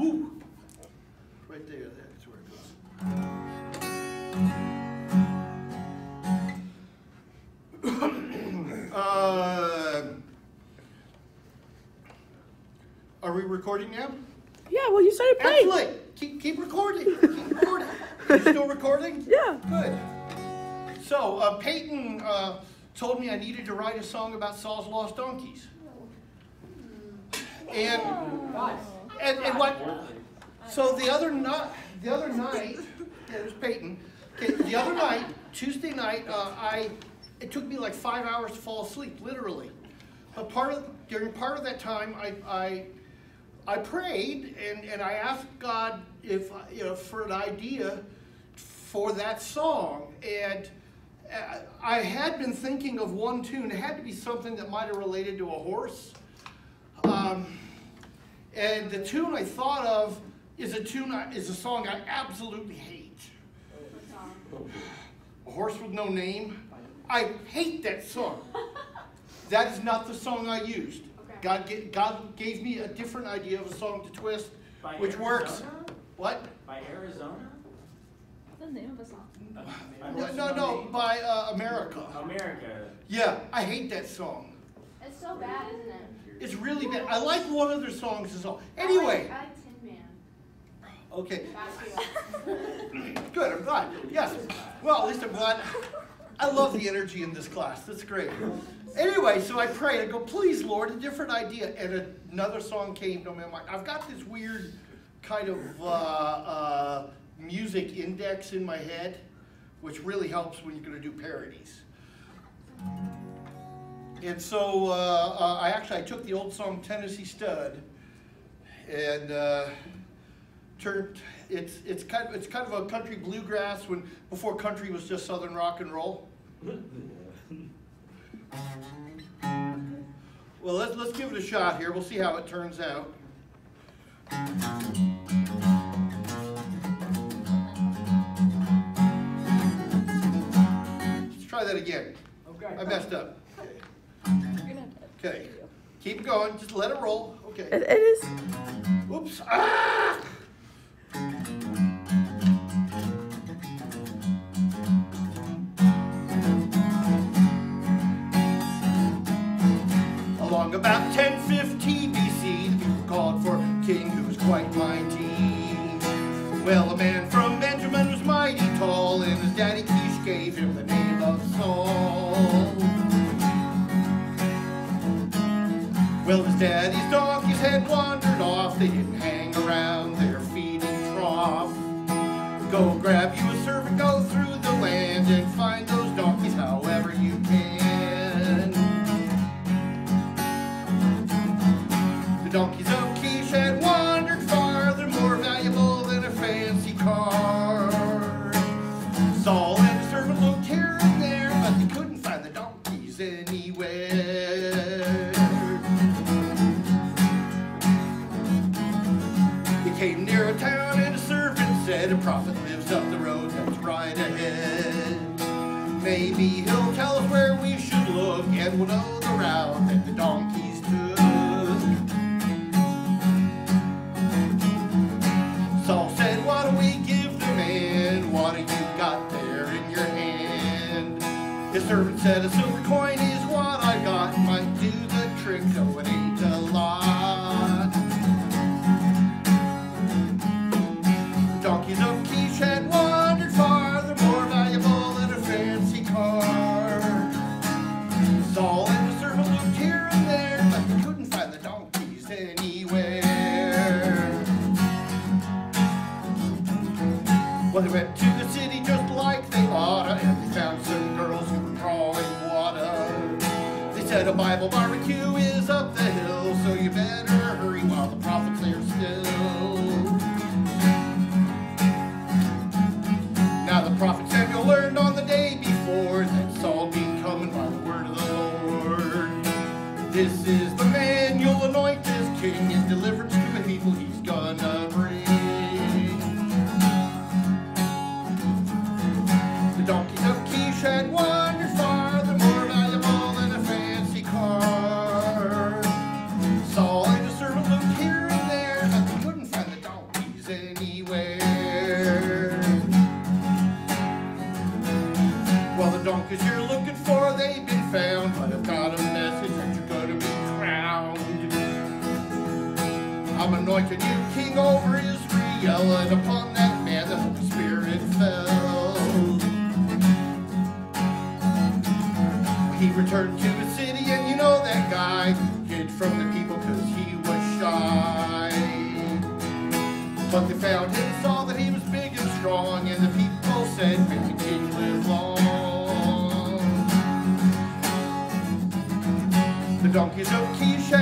Woo! Right there, that's where it goes. Uh, Are we recording now? Yeah, well, you started playing. Excellent. Keep, keep recording. Keep recording. You still recording? Yeah. Good. So, uh, Peyton uh, told me I needed to write a song about Saul's lost donkeys. And, and, and what? So the other night, the other night, yeah, it was Peyton. Okay, the other night, Tuesday night, uh, I it took me like five hours to fall asleep, literally. But part of during part of that time, I I, I prayed and, and I asked God if you know for an idea for that song and. uh, I had been thinking of one tune. It had to be something that might have related to a horse. Um, and the tune I thought of is a tune I, is a song I absolutely hate. A horse with no name. I hate that song. That is not the song I used. God, ga- God gave me a different idea of a song to twist, By which works. What? By Arizona? What's the name of a song? By No, no, no, by uh, America. America. Yeah, I hate that song. It's so bad, isn't it? It's really bad. I like one of their songs as well. Anyway, I like Tin Man. okay. Back to you. Good, I'm glad. Yes. Well, at least I'm glad. I love the energy in this class. That's great. Anyway, so I prayed. I go, please, Lord, a different idea. And another song came to my mind. I've got this weird kind of uh, uh, music index in my head, which really helps when you're going to do parodies. And so uh, uh, I actually I took the old song Tennessee Stud and uh, turned it's it's kind of it's kind of a country bluegrass when before country was just southern rock and roll. Well, let's let's give it a shot here. We'll see how it turns out. Let's try that again. Okay. I messed up. Okay. Keep going. Just let it roll. Okay. It, it is. Oops. Ah! Along about 1050 BC, the people called for a king who was quite mighty. Well, a man Well, his daddy's donkeys had wandered off. They didn't hang around their feeding trough. Go grab you came near a town and a servant said, A prophet lives up the road that's right ahead. Maybe he'll tell us where we should look and we'll know the route that the donkeys took. Saul said, What do we give the man? What you got there in your hand? His servant said, A silver coin Well, they went to the city just like they oughta, and they found some girls who were drawing water. They said a Bible barbecue is up the hill, so you better hurry while the prophet's there still. Now the prophet Samuel learned on the day before that Saul be coming by the word of the Lord. This is the man you'll anoint as king and deliverance to the people he's gonna bring. Cause you're looking for, they've been found. But I've got a message that you're gonna be crowned. I'm anointing you king over Israel, and upon that man the Holy Spirit fell. He returned to the city, and you know that guy hid from the people cause he was shy. But they found him, saw that he was big and strong, and the The donkeys of Kish